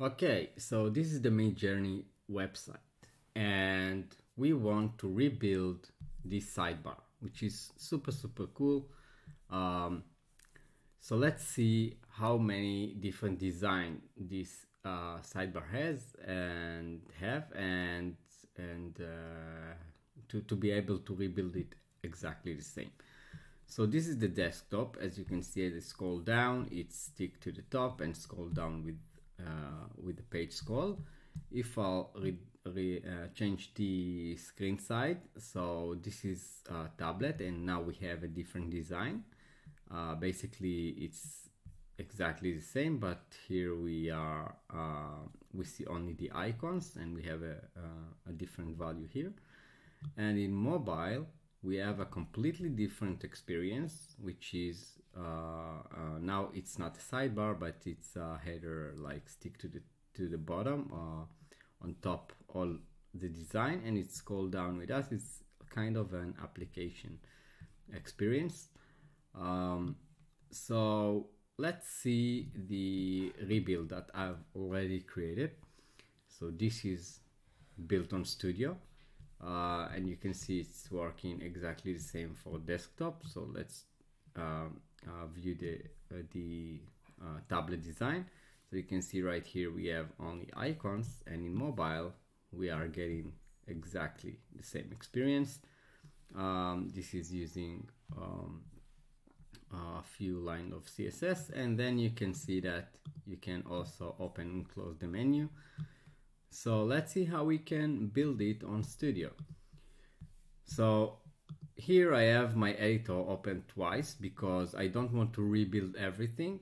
Okay, so this is the Midjourney website and we want to rebuild this sidebar, which is super, super cool. Um, so let's see how many different design this uh, sidebar has and have and and uh, to, to be able to rebuild it exactly the same. So this is the desktop. As you can see, I scroll down, it stick to the top and scroll down with with the page scroll. If I'll re, re, uh, change the screen side, so this is a tablet and now we have a different design. Uh, basically, it's exactly the same, but here we are, uh, we see only the icons and we have a, a different value here. And in mobile, we have a completely different experience, which is uh, uh, now it's not a sidebar, but it's a header like stick to the to the bottom, uh, on top all the design, and it's scroll down with us. It's kind of an application experience. Um, so let's see the rebuild that I've already created. So this is built on Studio uh, and you can see it's working exactly the same for desktop so let's um, uh, view the uh, the uh, tablet design. So you can see right here we have only icons and in mobile we are getting exactly the same experience. Um, this is using um, a few lines of CSS and then you can see that you can also open and close the menu. So let's see how we can build it on Studio. So here I have my editor open twice because I don't want to rebuild everything.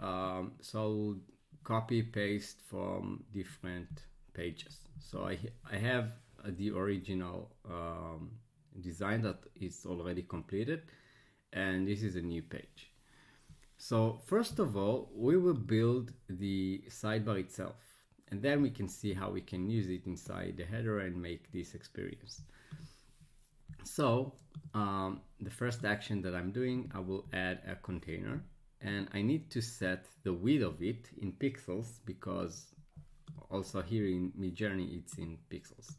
Um, so I'll copy paste from different pages. So I, I have the original um, design that is already completed and this is a new page. So first of all, we will build the sidebar itself and then we can see how we can use it inside the header and make this experience. So um, the first action that I'm doing, I will add a container and I need to set the width of it in pixels because also here in Midjourney it's in pixels.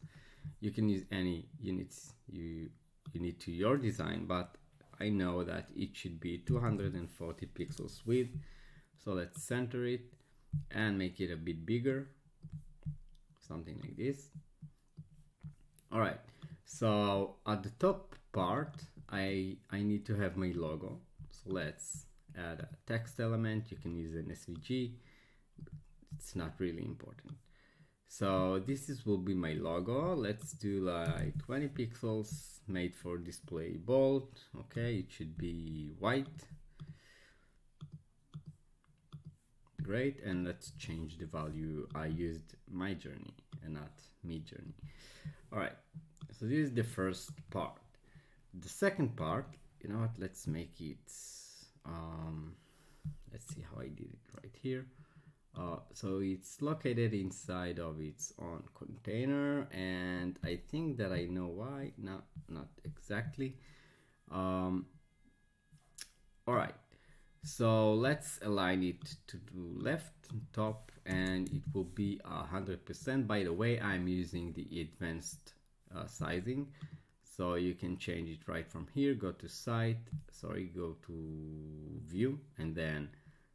You can use any units you, you need to your design, but I know that it should be 240 pixels width. So let's center it and make it a bit bigger something like this all right so at the top part I I need to have my logo. So let's add a text element. You can use an SVG it's not really important. So this is will be my logo. Let's do like 20 pixels Madefor Display bold. Okay it should be white. Great and let's change the value. I used my journey and not me journey. all right so this is the first part. The second part you know what let's make it um, let's see how I did it right here. Uh, so it's located inside of its own container and I think that I know why not not exactly. Um, all right. So let's align it to the left top and it will be a hundred percent. By the way I'm using the advanced uh, sizing. So you can change it right from here go to site sorry go to view and then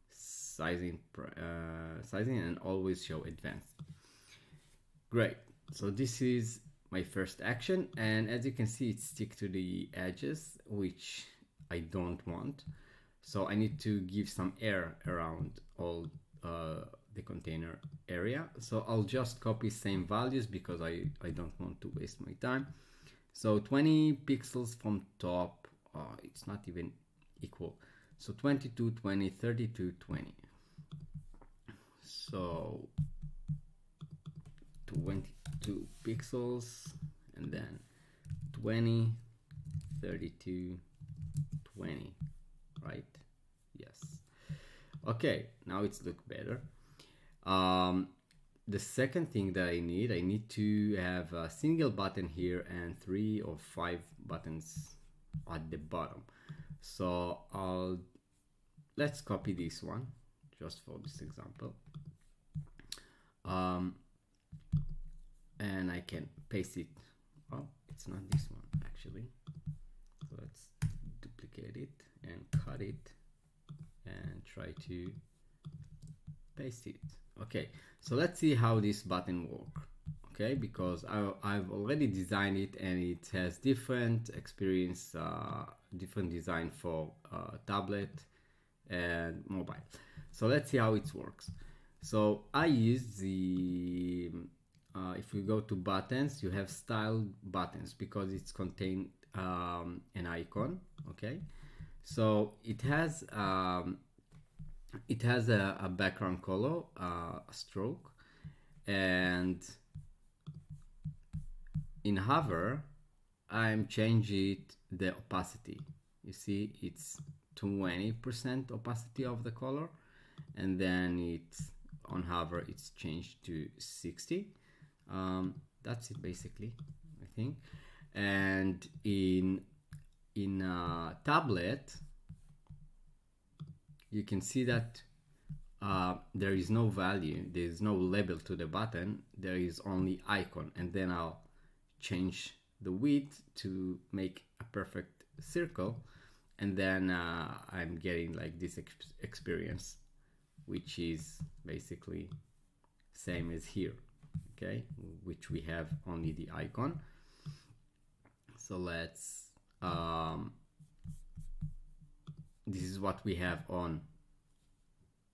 sizing uh, sizing and always show advanced. Great. So this is my first action and as you can see it stick to the edges which I don't want. So I need to give some air around all uh, the container area. So I'll just copy same values because I, I don't want to waste my time. So 20 pixels from top, uh, it's not even equal. So 22, 20, 32, 20. So 22 pixels and then 20, 32, 20 right yes okay now it's look better um, the second thing that I need I need to have a single button here and three or five buttons at the bottom. So I'll let's copy this one just for this example. Um, and I can paste it. Oh it's not this one actually. So let's duplicate it and cut it and try to paste it okay so let's see how this button work okay? Because I, I've already designed it and it has different experience uh, different design for uh, tablet and mobile. So let's see how it works. So I use the uh, if you go to buttons you have style buttons because it's contained um, an icon okay? So it has um, it has a, a background color uh, a stroke and in hover I'm changing the opacity. You see it's 20% opacity of the color and then it's on hover it's changed to 60 um, that's it basically I think. And in in a tablet you can see that uh, there is no value there is no label to the button there is only icon and then I'll change the width to make a perfect circle and then uh, I'm getting like this ex experience which is basically same as here okay? Which we have only the icon. So let's um, this is what we have on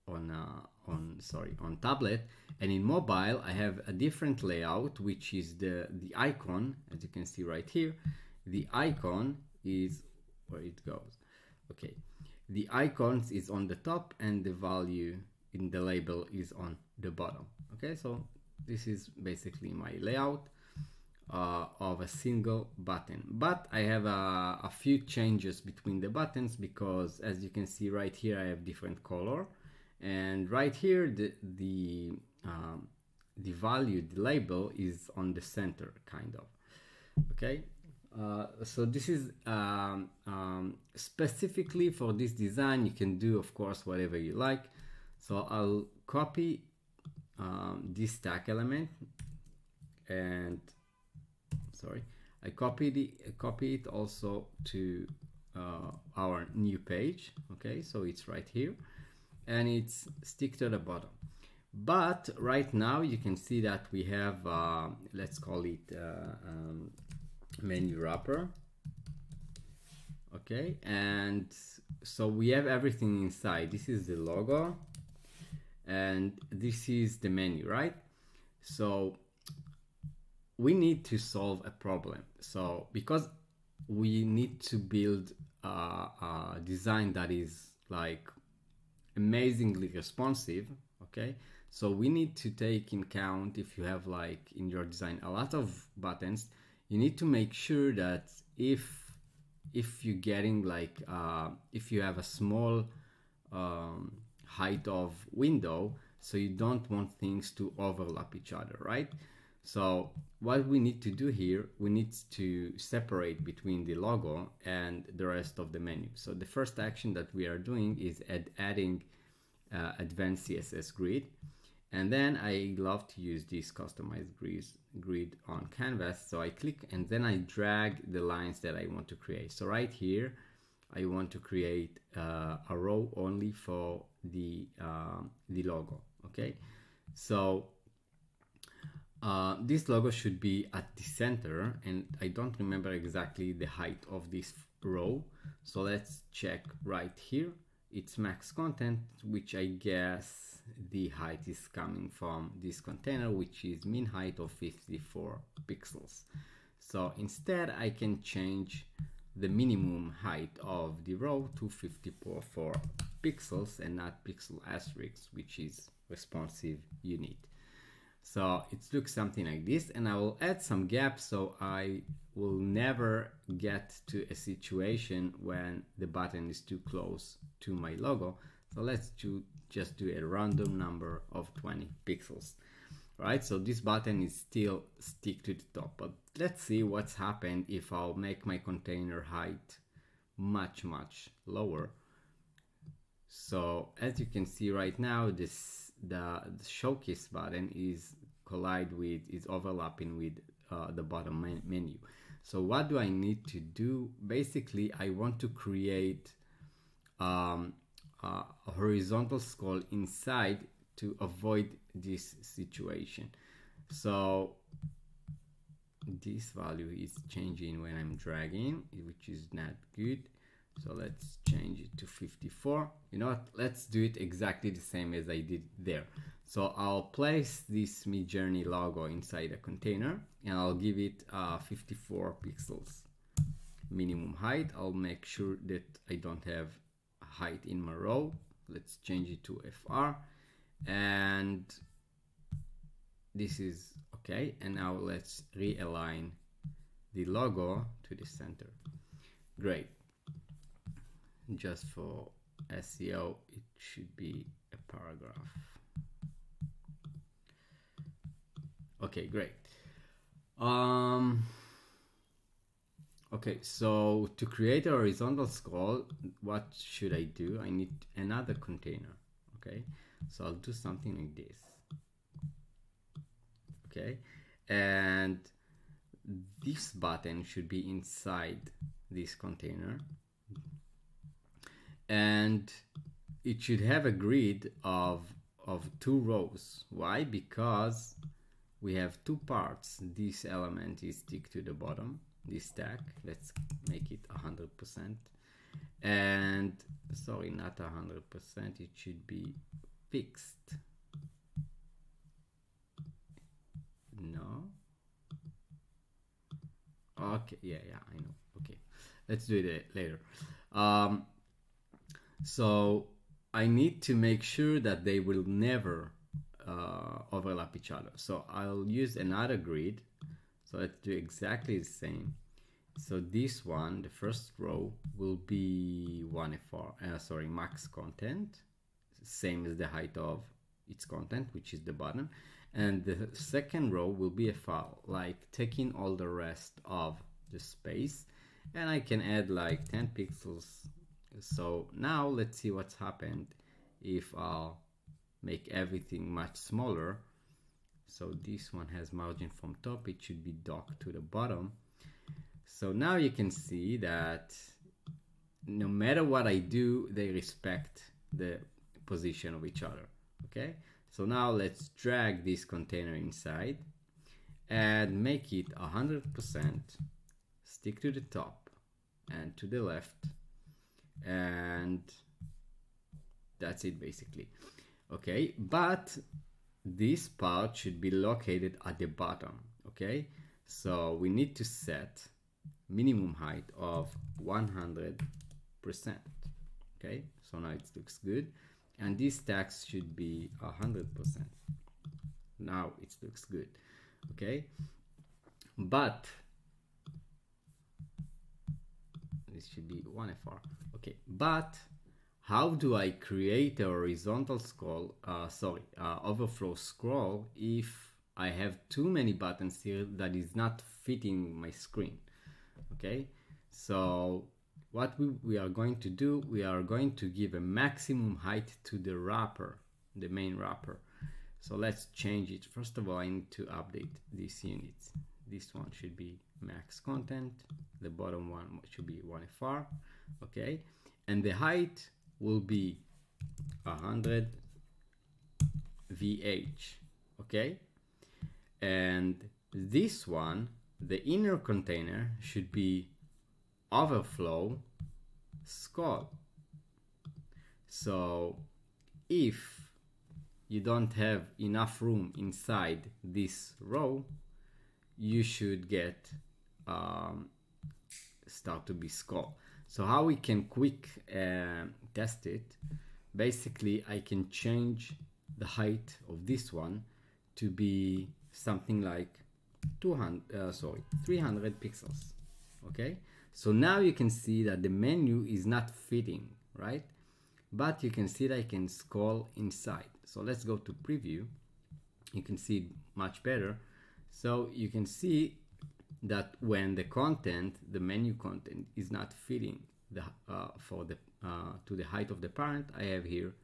on uh, on sorry on tablet. And in mobile I have a different layout which is the the icon as you can see right here. The icon is where it goes. Okay. The icons is on the top and the value in the label is on the bottom. Okay so this is basically my layout uh, of a single button. But I have a, a, few changes between the buttons because as you can see right here I have different color. And right here the the um, the value the label is on the center kind of. Okay? Uh, so this is um, um, specifically for this design. You can do of course whatever you like. So I'll copy um, this tag element and sorry. I copied it, copy it also to uh, our new page okay? So it's right here and it's stick to the bottom. But right now you can see that we have uh, let's call it uh, um, menu wrapper okay? And so we have everything inside. This is the logo and this is the menu right? So we need to solve a problem. So because we need to build a, a design that is like amazingly responsive okay? So we need to take in count if you have like in your design a lot of buttons you need to make sure that if if you're getting like uh, if you have a small um, height of window so you don't want things to overlap each other right so what we need to do here we need to separate between the logo and the rest of the menu. So the first action that we are doing is add, adding uh, advanced css grid. And then I love to use this customized grid, grid on canvas. So I click and then I drag the lines that I want to create. So right here I want to create uh, a row only for the uh, the logo okay? So uh, this logo should be at the center and I don't remember exactly the height of this row. So let's check right here. It's max content which I guess the height is coming from this container which is mean height of 54 pixels. So instead I can change the minimum height of the row to 54 pixels and not pixel asterisk which is responsive unit so it looks something like this and I will add some gaps so I will never get to a situation when the button is too close to my logo. So let's do, just do a random number of 20 pixels right? So this button is still stick to the top but let's see what's happened if I'll make my container height much much lower. So as you can see right now this the, the showcase button is collide with is overlapping with uh, the bottom man menu. So what do I need to do? Basically I want to create um, a horizontal scroll inside to avoid this situation. So this value is changing when I'm dragging which is not good so let's change it to 54 you know what? Let's do it exactly the same as I did there. So I'll place this Midjourney logo inside a container and I'll give it uh, 54 pixels minimum height. I'll make sure that I don't have height in my row let's change it to FR and this is okay. And now let's realign the logo to the center. Great just for SEO it should be a paragraph. Okay great. Um okay so to create a horizontal scroll what should I do? I need another container okay? So I'll do something like this okay? And this button should be inside this container and it should have a grid of of two rows. Why? Because we have two parts. This element is stick to the bottom this stack. Let's make it 100% and sorry not 100% it should be fixed. No? Okay. Yeah yeah I know. Okay. Let's do it later. Um, so I need to make sure that they will never uh, overlap each other. So I'll use another grid. So let's do exactly the same. So this one, the first row, will be one FR, uh, sorry, max content, same as the height of its content, which is the button. And the second row will be a file, like taking all the rest of the space. And I can add like 10 pixels. So now let's see what's happened if I'll make everything much smaller. So this one has margin from top. It should be docked to the bottom. So now you can see that no matter what I do they respect the position of each other okay? So now let's drag this container inside and make it 100% stick to the top and to the left and that's it basically. Okay but this part should be located at the bottom okay? So we need to set minimum height of 100 percent okay? So now it looks good. And this text should be 100 percent. Now it looks good okay? But this should be 1fr okay but how do I create a horizontal scroll, uh, sorry, uh, overflow scroll if I have too many buttons here that is not fitting my screen? Okay, so what we, we are going to do, we are going to give a maximum height to the wrapper, the main wrapper. So let's change it. First of all, I need to update these units. This one should be max content. The bottom one should be 1FR. Okay. And the height will be 100 VH okay and this one the inner container should be overflow scroll so if you don't have enough room inside this row you should get um, start to be scroll so how we can quick uh, test it, basically I can change the height of this one to be something like 200, uh, sorry, 300 pixels. Okay, so now you can see that the menu is not fitting, right? But you can see that I can scroll inside. So let's go to preview. You can see much better. So you can see that when the content, the menu content is not fitting the uh, for the uh, to the height of the parent, I have here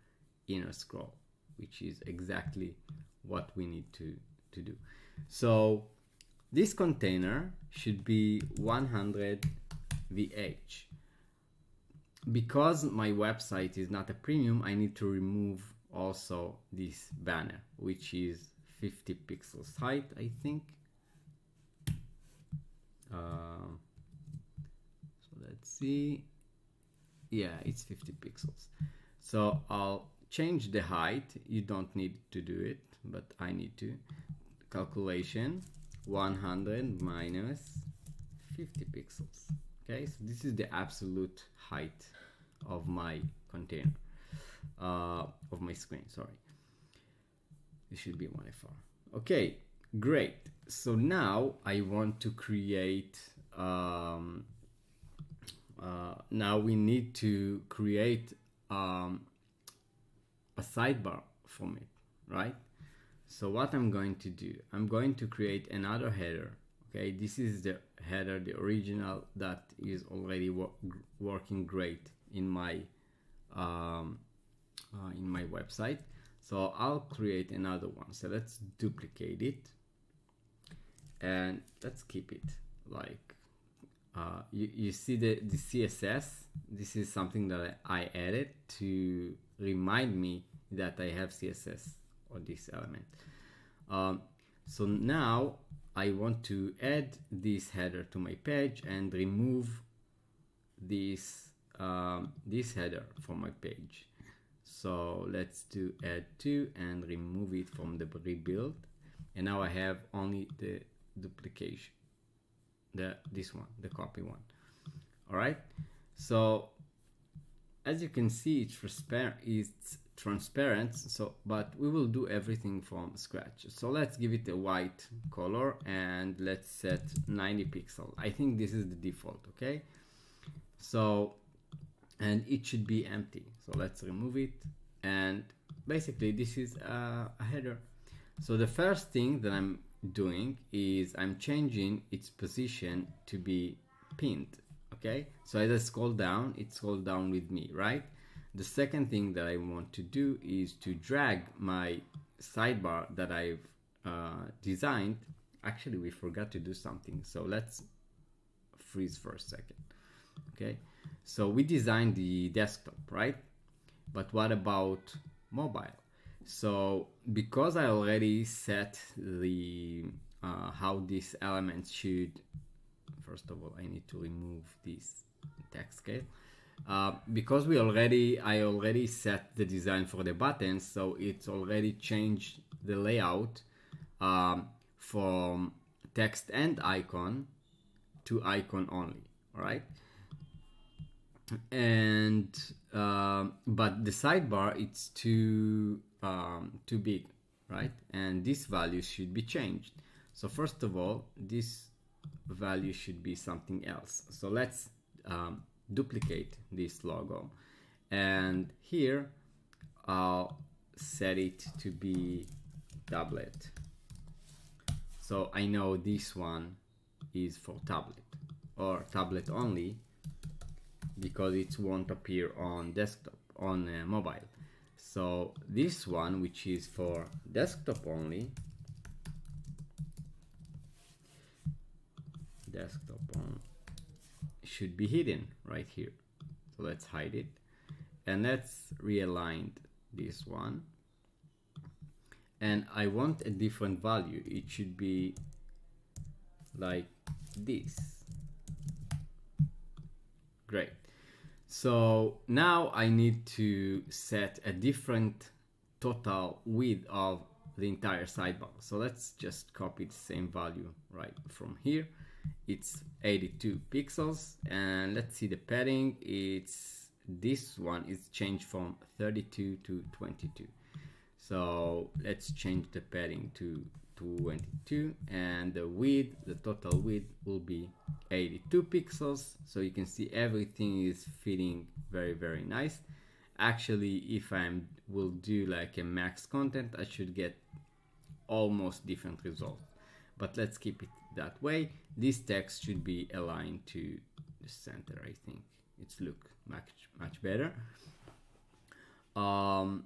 inner scroll. which is exactly what we need to, to do. So this container should be 100 VH. Because my website is not a premium, I need to remove also this banner, which is 50 pixels height, I think. Uh, so let's see. Yeah, it's 50 pixels. So I'll change the height. You don't need to do it, but I need to. Calculation 100 minus 50 pixels. Okay, so this is the absolute height of my container, uh, of my screen, sorry. It should be 1FR. Okay, great. So now I want to create, um, uh, now we need to create um, a sidebar from it, right? So what I'm going to do, I'm going to create another header. Okay, this is the header, the original that is already wo working great in my um, uh, in my website. So I'll create another one. So let's duplicate it and let's keep it like uh, you, you see the, the CSS. This is something that I added to remind me that I have CSS on this element. Um, so now I want to add this header to my page and remove this um, this header from my page. So let's do add to and remove it from the rebuild. And now I have only the duplication, the this one, the copy one. All right. So as you can see, it's transparent. It's transparent. So, but we will do everything from scratch. So let's give it a white color and let's set 90 pixel. I think this is the default. Okay. So and it should be empty. So let's remove it. And basically this is a, a header. So the first thing that I'm doing is I'm changing its position to be pinned okay? So as I scroll down it scrolls down with me right? The second thing that I want to do is to drag my sidebar that I've uh, designed. Actually we forgot to do something so let's freeze for a second okay so we designed the desktop, right? But what about mobile? So because I already set the uh, how these elements should, first of all, I need to remove this text scale. Uh, because we already, I already set the design for the buttons, so it's already changed the layout um, from text and icon to icon only, all right? And uh, but the sidebar it's too um, too big right? And this value should be changed. So first of all this value should be something else. So let's um, duplicate this logo. And here I'll set it to be tablet. So I know this one is for tablet or tablet only because it won't appear on desktop on uh, mobile. So this one which is for desktop only desktop on should be hidden right here. So let's hide it. And let's realign this one. And I want a different value. It should be like this. Great so now I need to set a different total width of the entire sidebar. So let's just copy the same value right from here. It's 82 pixels and let's see the padding. It's this one is changed from 32 to 22. So let's change the padding to 22 and the width the total width will be 82 pixels. So you can see everything is fitting very very nice. Actually if I will do like a max content I should get almost different results. But let's keep it that way. This text should be aligned to the center I think. It's look much much better. Um,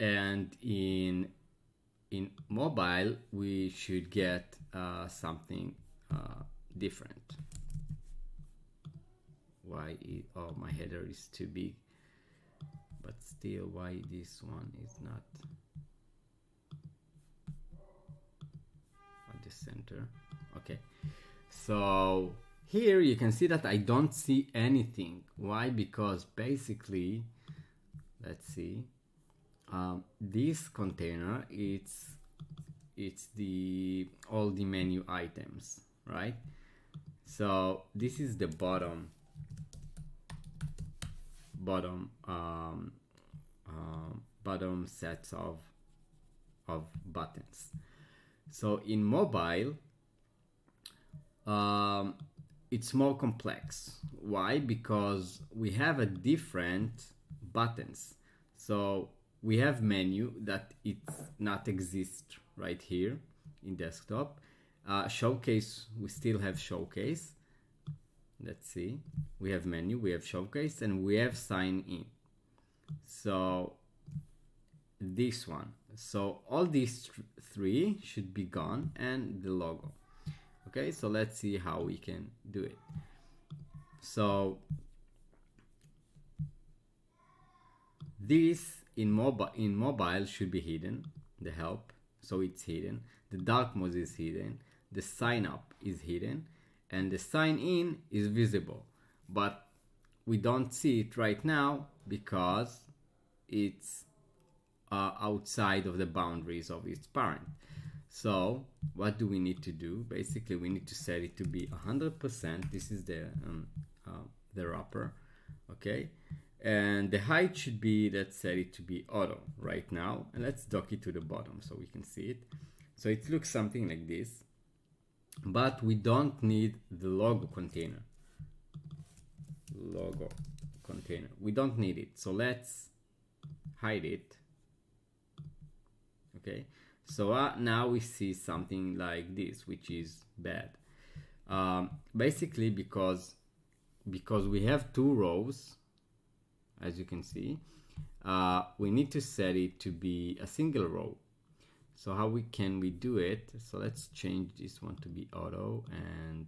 and in in mobile we should get uh, something uh, different. Why it, oh my header is too big but still why this one is not at the center? Okay. So here you can see that I don't see anything. Why? Because basically let's see um, this container it's it's the all the menu items right? So this is the bottom bottom um, uh, bottom sets of of buttons. So in mobile um, it's more complex. Why? Because we have a different buttons. So we have menu that it's not exist right here in desktop. Uh, showcase we still have showcase. Let's see. We have menu we have showcase and we have sign in. So this one. So all these th three should be gone and the logo. Okay so let's see how we can do it. So this in mobile in mobile should be hidden the help so it's hidden. The dark mode is hidden the sign up is hidden and the sign in is visible. But we don't see it right now because it's uh, outside of the boundaries of its parent. So what do we need to do? Basically we need to set it to be 100% this is the um, uh, the wrapper okay and the height should be let's set it to be auto right now. And let's dock it to the bottom so we can see it. So it looks something like this. But we don't need the logo container. Logo container. We don't need it. So let's hide it. Okay? So uh, now we see something like this which is bad. Um, basically because because we have two rows as you can see uh, we need to set it to be a single row. So how we can we do it? So let's change this one to be auto and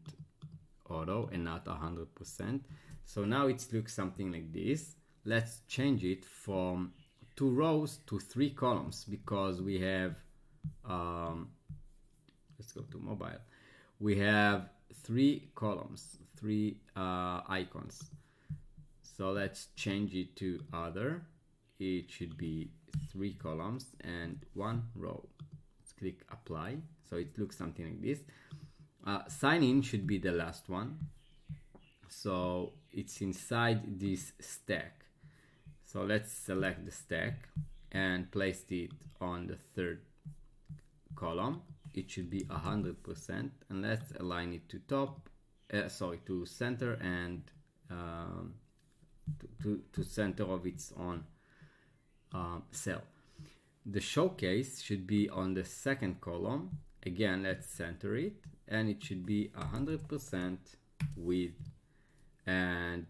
auto and not 100% so now it looks something like this. Let's change it from two rows to three columns because we have um, let's go to mobile. We have three columns three uh, icons so let's change it to other. It should be three columns and one row. Let's click apply. So it looks something like this. Uh, sign in should be the last one. So it's inside this stack. So let's select the stack and place it on the third column. It should be a hundred percent. And let's align it to top uh, sorry to center and um, to, to, center of its own um, cell. The showcase should be on the second column. Again, let's center it and it should be 100% width and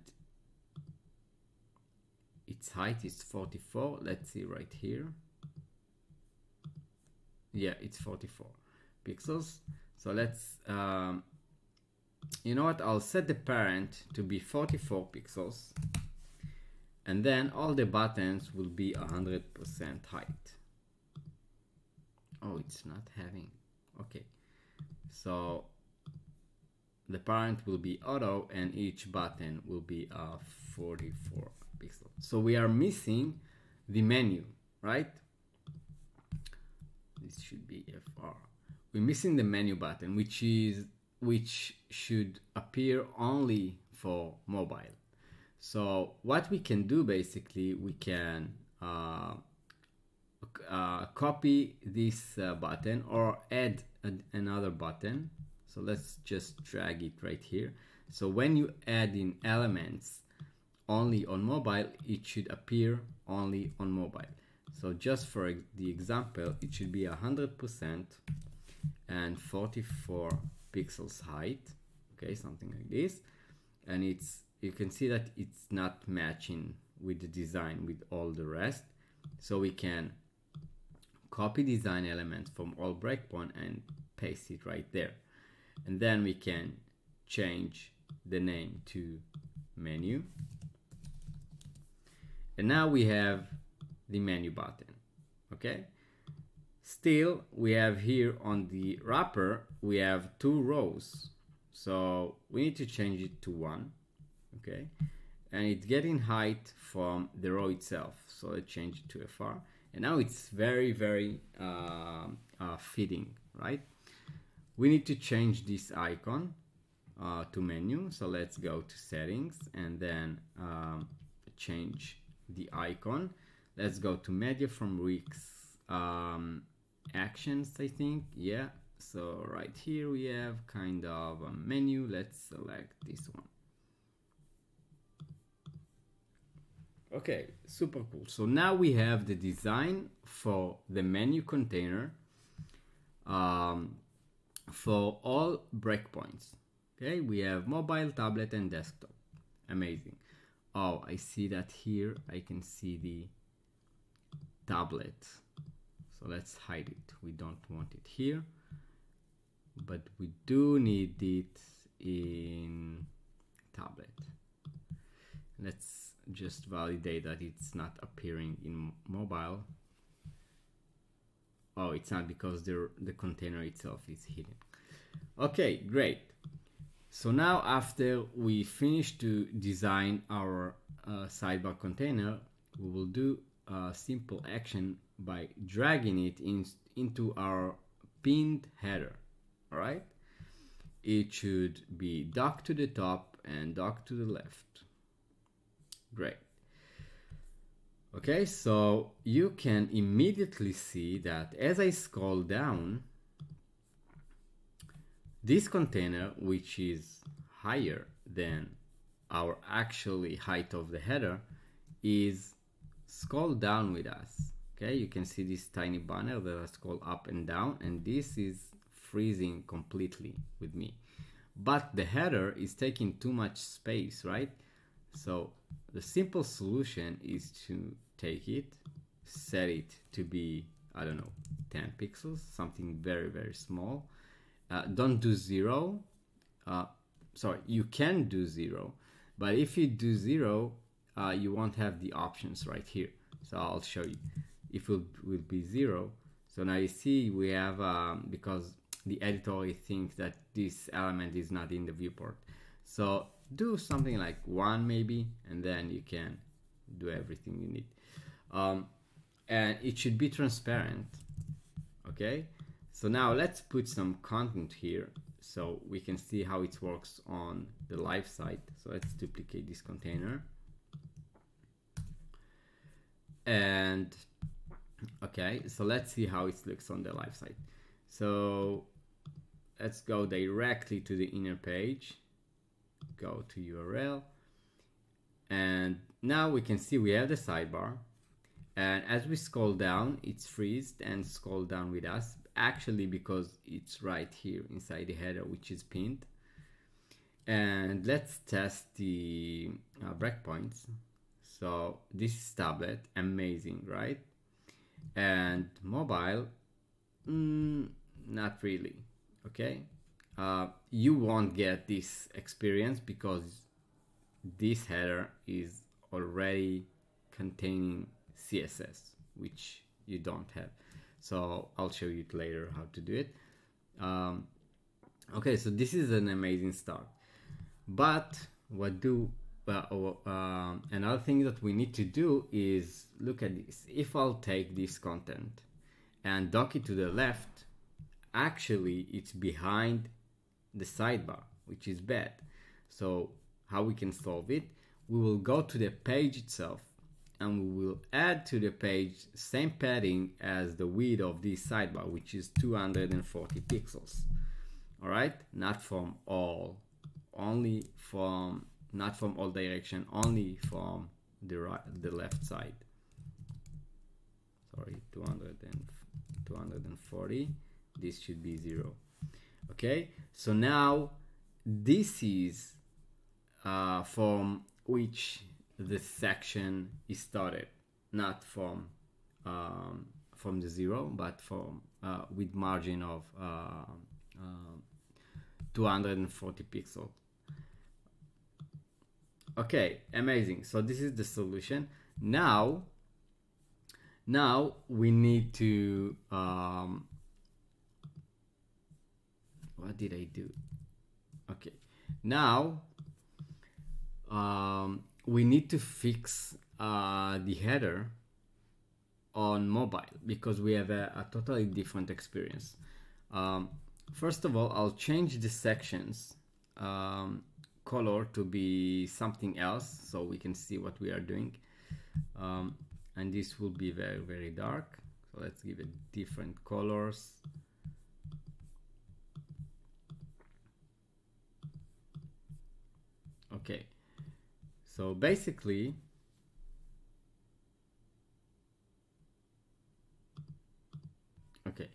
its height is 44. Let's see right here. Yeah, it's 44 pixels. So let's um, you know what I'll set the parent to be 44 pixels and then all the buttons will be 100% height. Oh it's not having okay. So the parent will be auto and each button will be a 44 pixels so we are missing the menu right? This should be FR we're missing the menu button which is which should appear only for mobile. So what we can do basically, we can uh, uh, copy this uh, button or add another button. So let's just drag it right here. So when you add in elements only on mobile, it should appear only on mobile. So just for the example, it should be 100% and 44 pixels height okay something like this and it's you can see that it's not matching with the design with all the rest so we can copy design elements from all breakpoint and paste it right there. And then we can change the name to menu. And now we have the menu button, okay? Still, we have here on the wrapper, we have two rows. So we need to change it to one, okay? And it's getting height from the row itself. So let's change it to FR. And now it's very, very uh, uh, fitting, right? We need to change this icon uh, to menu. So let's go to settings and then um, change the icon. Let's go to media from Wix um, actions, I think. Yeah. So right here we have kind of a menu. Let's select this one. Okay, super cool. So now we have the design for the menu container um, for all breakpoints. Okay, we have mobile, tablet, and desktop. Amazing. Oh, I see that here. I can see the tablet. So let's hide it. We don't want it here, but we do need it in tablet. Let's just validate that it's not appearing in mobile. Oh, it's not because the, the container itself is hidden. Okay, great. So now after we finish to design our uh, sidebar container, we will do a simple action by dragging it in, into our pinned header, all right? It should be dock to the top and dock to the left. Great. Okay, so you can immediately see that as I scroll down, this container, which is higher than our actually height of the header, is scroll down with us. Okay, you can see this tiny banner that I scroll up and down, and this is freezing completely with me. But the header is taking too much space, right? So the simple solution is to take it, set it to be, I don't know, 10 pixels, something very, very small. Uh, don't do zero. Uh, sorry, you can do zero, but if you do zero, uh, you won't have the options right here. So I'll show you. If it will, be zero, so now you see we have, um, because the editor thinks that this element is not in the viewport. So do something like one maybe and then you can do everything you need. Um, and it should be transparent okay? So now let's put some content here so we can see how it works on the live site. So let's duplicate this container. And okay so let's see how it looks on the live site. So let's go directly to the inner page go to URL and now we can see we have the sidebar. And as we scroll down it's freezed and scroll down with us actually because it's right here inside the header which is pinned. And let's test the uh, breakpoints. So this is tablet amazing right? And mobile mm, not really okay uh, you won't get this experience because this header is already containing CSS, which you don't have. So I'll show you later how to do it. Um, okay, so this is an amazing start. But what do uh, uh, another thing that we need to do is look at this. If I'll take this content and dock it to the left, actually it's behind the sidebar, which is bad. So how we can solve it? We will go to the page itself and we will add to the page same padding as the width of this sidebar, which is 240 pixels. All right, not from all, only from not from all direction, only from the right, the left side. Sorry, 200 and 240. This should be zero okay so now this is uh, from which the section is started not from um, from the zero, but from uh, with margin of uh, uh, 240 pixels. Okay, amazing. So this is the solution. Now, now we need to. Um, what did I do? Okay, now um, we need to fix uh, the header on mobile because we have a, a totally different experience. Um, first of all, I'll change the sections um, color to be something else so we can see what we are doing. Um, and this will be very, very dark. So let's give it different colors. Okay, so basically Okay,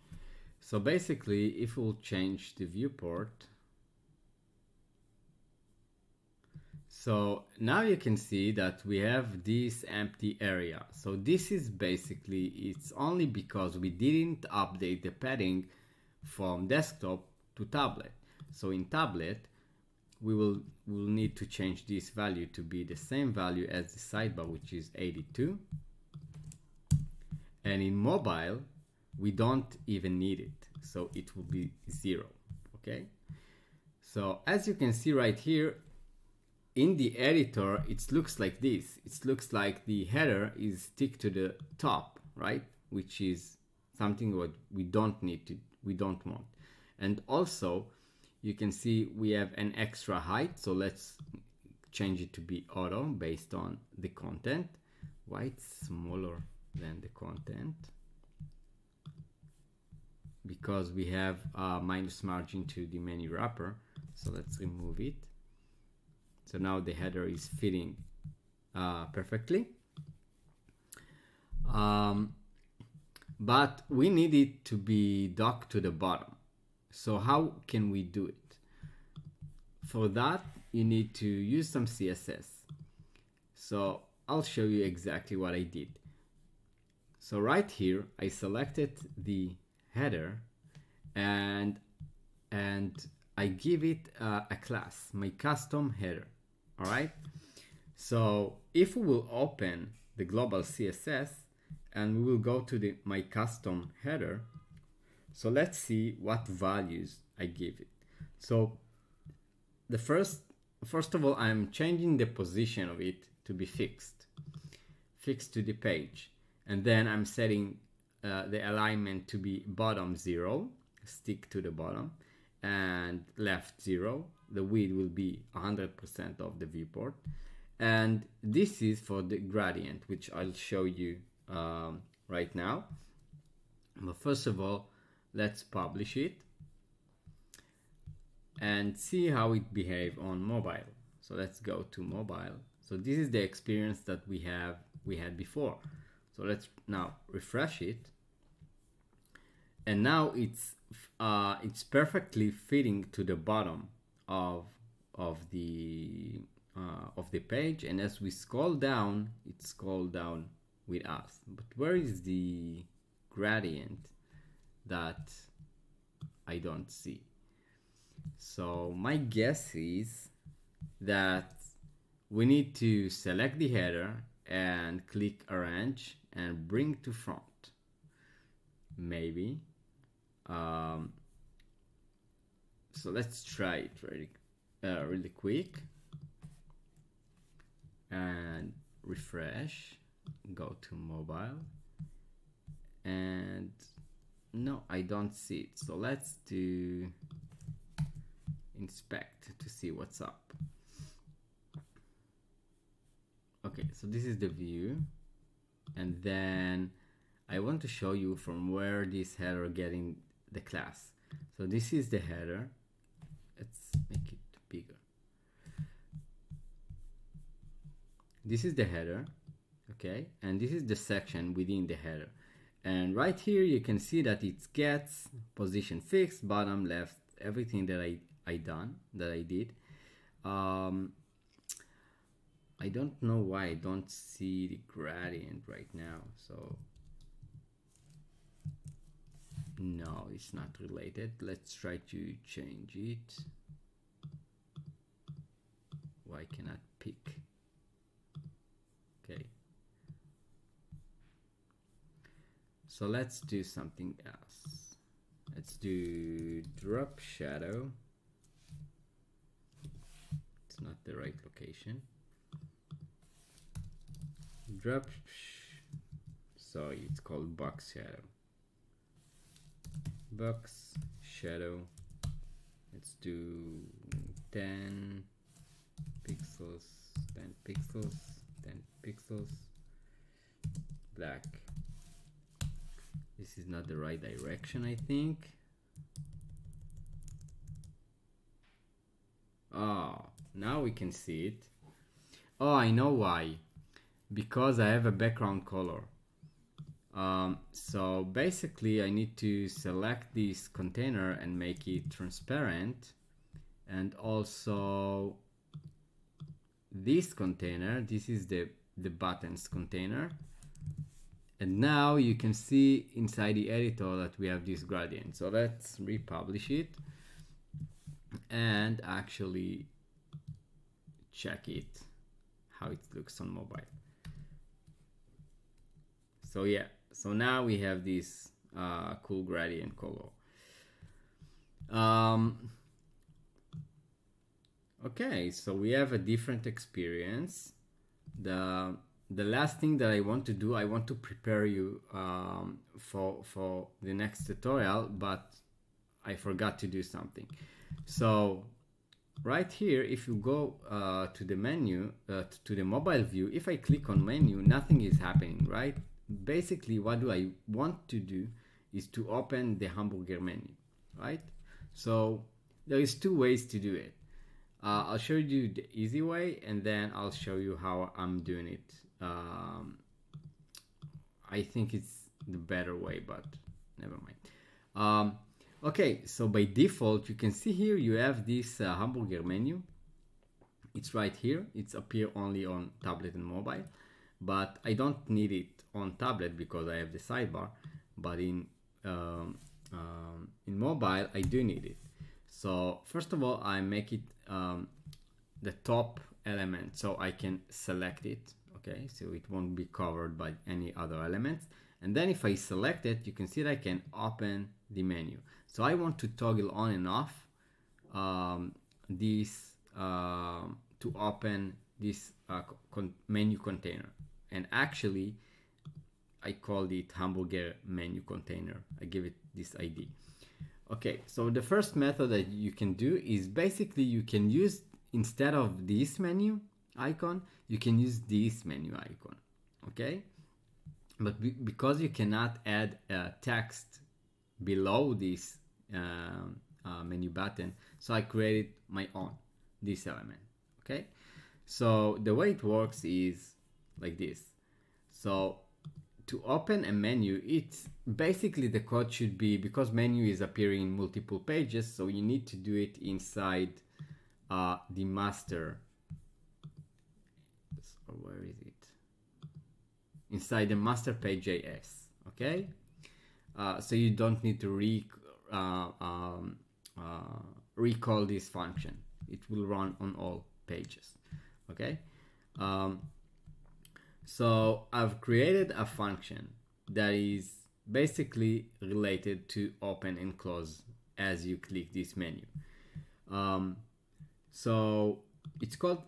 so basically if we'll change the viewport, so now you can see that we have this empty area. So this is basically, it's only because we didn't update the padding from desktop to tablet. So in tablet, we will will need to change this value to be the same value as the sidebar, which is 82. And in mobile, we don't even need it so it will be zero okay? So as you can see right here in the editor it looks like this. It looks like the header is stick to the top right? Which is something what we don't need to we don't want. And also you can see we have an extra height so let's change it to be auto based on the content. Why it's smaller than the content? Because we have a minus margin to the menu wrapper so let's remove it. So now the header is fitting uh, perfectly. Um, but we need it to be docked to the bottom so how can we do it for that you need to use some CSS so I'll show you exactly what I did so right here I selected the header and and I give it uh, a class, my custom header. All right. So if we will open the global CSS and we will go to the my custom header. So let's see what values I give it. So the first, first of all, I'm changing the position of it to be fixed, fixed to the page. And then I'm setting uh, the alignment to be bottom zero, stick to the bottom, and left zero. The width will be 100% of the viewport. And this is for the gradient, which I'll show you um, right now. But first of all, let's publish it and see how it behave on mobile. So let's go to mobile. So this is the experience that we have we had before. So let's now refresh it. And now it's uh, it's perfectly fitting to the bottom of of the uh, of the page. And as we scroll down, it scroll down with us. But where is the gradient that I don't see? So my guess is that we need to select the header and click arrange and bring to front. Maybe. Um, so let's try it really uh, really quick. And refresh. Go to mobile. And no I don't see it. So let's do inspect to see what's up. Okay so this is the view. And then I want to show you from where this header getting the class. So this is the header. Let's make it bigger. This is the header okay? And this is the section within the header and right here you can see that it gets position fixed bottom left everything that I, I done that I did. Um, I don't know why I don't see the gradient right now so no it's not related. Let's try to change it. Why cannot pick okay so let's do something else. Let's do drop shadow. It's not the right location. Drop so it's called box shadow. Box shadow. Let's do 10 pixels 10 pixels 10 pixels. Black this is not the right direction I think. Oh now we can see it. Oh I know why. Because I have a background color. Um, so basically I need to select this container and make it transparent. And also this container this is the the buttons container and now you can see inside the editor that we have this gradient. So let's republish it and actually check it how it looks on mobile. So yeah so now we have this uh, cool gradient color. Um, okay so we have a different experience. The the last thing that I want to do I want to prepare you um, for for the next tutorial but I forgot to do something so right here if you go uh, to the menu uh, to the mobile view if I click on menu nothing is happening right basically what do I want to do is to open the hamburger menu, right? So there is two ways to do it. Uh, I'll show you the easy way and then I'll show you how I'm doing it. Um, I think it's the better way, but never mind. Um, okay, so by default, you can see here you have this uh, hamburger menu. It's right here. It's appear only on tablet and mobile but I don't need it on tablet because I have the sidebar but in um, um, in mobile I do need it so first of all I make it um, the top element so I can select it okay so it won't be covered by any other elements and then if I select it you can see that I can open the menu so I want to toggle on and off um, this uh, to open this uh, con menu container and actually I called it hamburger menu container. I give it this ID. Okay, so the first method that you can do is basically you can use instead of this menu icon, you can use this menu icon. Okay, but be because you cannot add a text below this uh, uh, menu button, so I created my own this element. Okay, so the way it works is like this. So to open a menu, it's basically the code should be because menu is appearing in multiple pages, so you need to do it inside uh, the master. So where is it? Inside the master page JS. Okay, uh, so you don't need to re uh, um, uh, recall this function. It will run on all pages. Okay. Um, so I've created a function that is basically related to open and close as you click this menu. Um, so it's called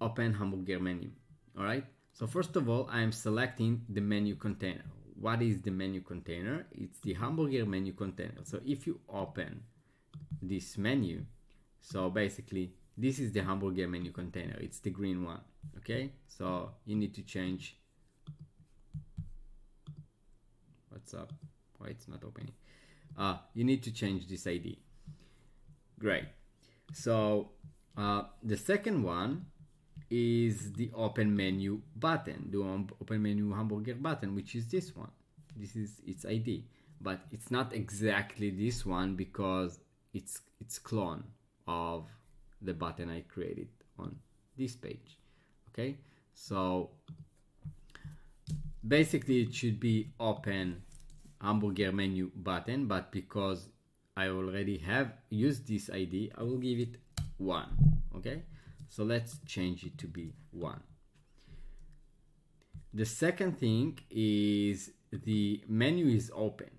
open hamburger menu. All right. So first of all, I'm selecting the menu container. What is the menu container? It's the hamburger menu container. So if you open this menu, so basically this is the hamburger menu container. It's the green one okay so you need to change what's up why it's not opening uh, you need to change this ID great so uh, the second one is the open menu button the open menu hamburger button which is this one. This is its ID but it's not exactly this one because it's it's clone of the button I created on this page. Okay? So basically it should be open hamburger menu button but because I already have used this ID I will give it 1 okay so let's change it to be 1 the second thing is the menu is open.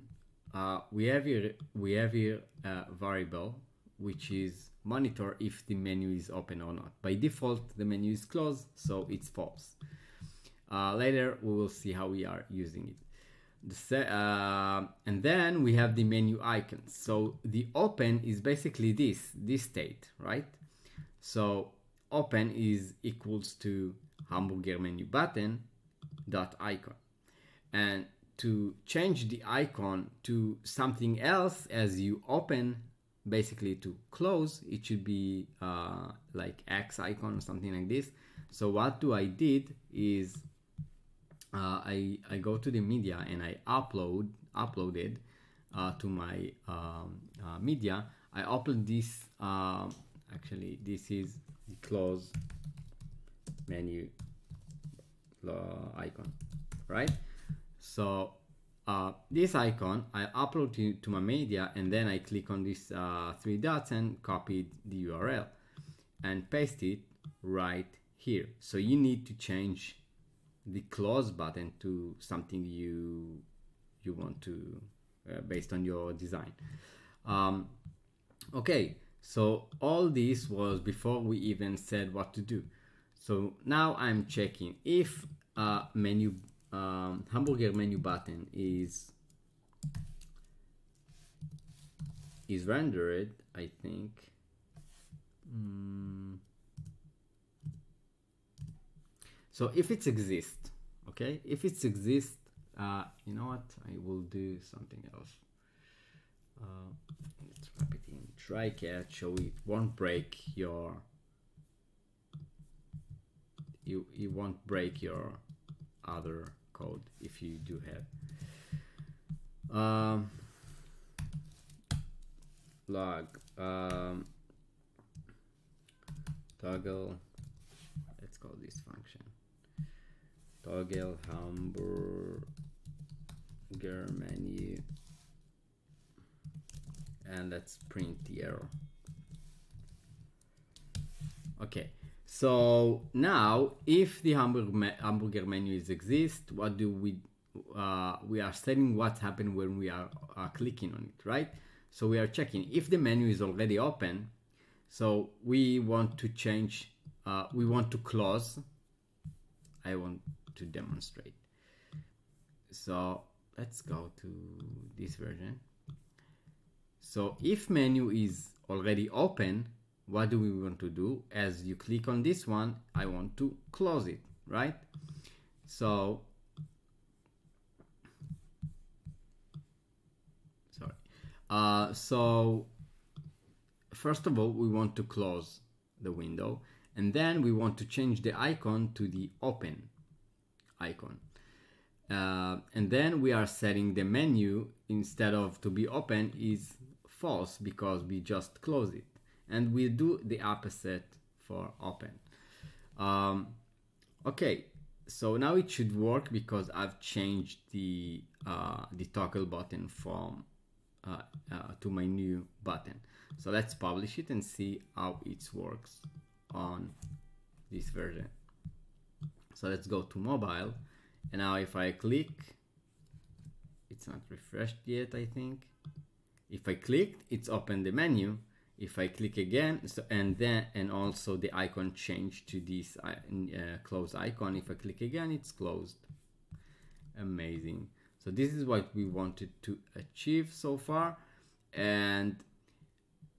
Uh, we have here we have here a variable which is monitor if the menu is open or not. By default the menu is closed so it's false. Uh, later we will see how we are using it. Uh, and then we have the menu icons. So the open is basically this this state right? So open is equals to hamburger menu button dot icon. And to change the icon to something else as you open basically to close it should be uh, like X icon or something like this. So what do I did is uh, I, I go to the media and I upload uploaded uh, to my um, uh, media. I upload this uh, actually this is close menu icon right? So uh, this icon I upload to, to my media and then I click on these uh, three dots and copy the URL and paste it right here. So you need to change the close button to something you you want to uh, based on your design. Um, okay so all this was before we even said what to do. So now I'm checking if a menu um, hamburger menu button is is rendered I think. Mm. so if it exists okay? If it exists uh, you know what? I will do something else. Uh, let's wrap it in try catch so it won't break your you, you won't break your other code if you do have. Um, log um, toggle let's call this function. Toggle hamburger menu and let's print the error okay so now, if the hamburger, me hamburger menu is exist, what do we? Uh, we are setting what's happening when we are clicking on it, right? So we are checking if the menu is already open. So we want to change. Uh, we want to close. I want to demonstrate. So let's go to this version. So if menu is already open, what do we want to do? As you click on this one I want to close it right? So sorry. Uh, so first of all we want to close the window and then we want to change the icon to the open icon. Uh, and then we are setting the menu instead of to be open is false because we just close it and we do the opposite for open. Um, okay, so now it should work because I've changed the uh, the toggle button from uh, uh, to my new button. So let's publish it and see how it works on this version. So let's go to mobile and now if I click, it's not refreshed yet I think. If I clicked, it's opened the menu. If I click again so, and then and also the icon change to this uh, uh, close icon. If I click again it's closed. Amazing. So this is what we wanted to achieve so far. And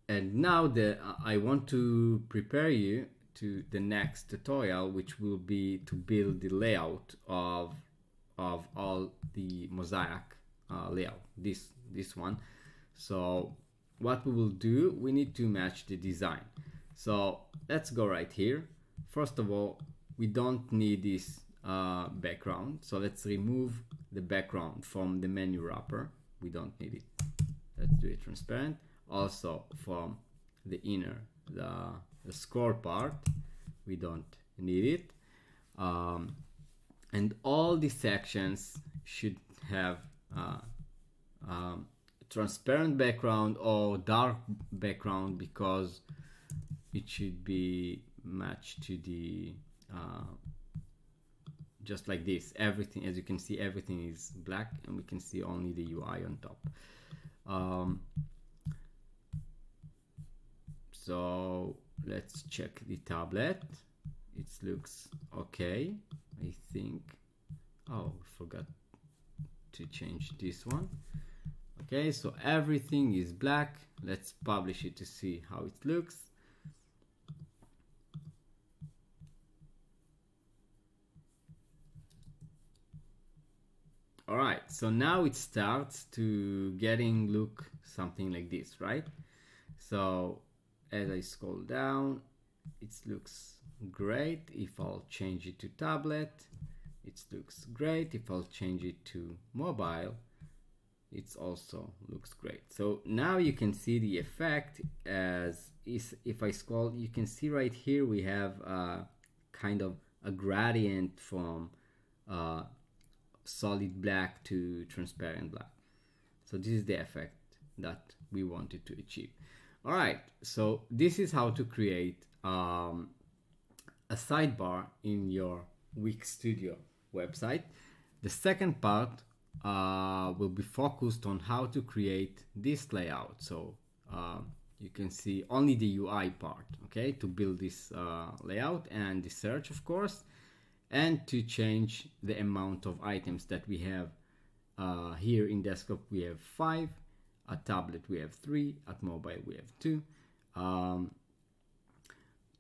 and now the I want to prepare you to the next tutorial which will be to build the layout of of all the mosaic uh, layout. This this one so what we will do, we need to match the design. So let's go right here. First of all, we don't need this uh, background. So let's remove the background from the menu wrapper. We don't need it. Let's do it transparent. Also from the inner, the, the score part, we don't need it. Um, and all the sections should have uh, um, transparent background or dark background because it should be matched to the uh, just like this. Everything as you can see everything is black and we can see only the UI on top. Um, so let's check the tablet. It looks okay I think. Oh forgot to change this one okay so everything is black. Let's publish it to see how it looks. All right so now it starts to getting look something like this right? So as I scroll down it looks great if I'll change it to tablet. It looks great if I'll change it to mobile it also looks great. So now you can see the effect as is if I scroll you can see right here we have a kind of a gradient from uh, solid black to transparent black. So this is the effect that we wanted to achieve. All right so this is how to create um, a sidebar in your Wix Studio website. The second part uh, will be focused on how to create this layout. So uh, you can see only the UI part okay to build this uh, layout and the search of course and to change the amount of items that we have uh, here in desktop. We have five at tablet we have three at mobile we have two um,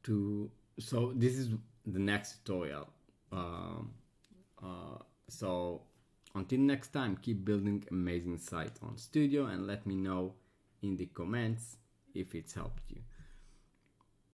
to so this is the next tutorial um, uh, so until next time keep building amazing site on studio and let me know in the comments if it's helped you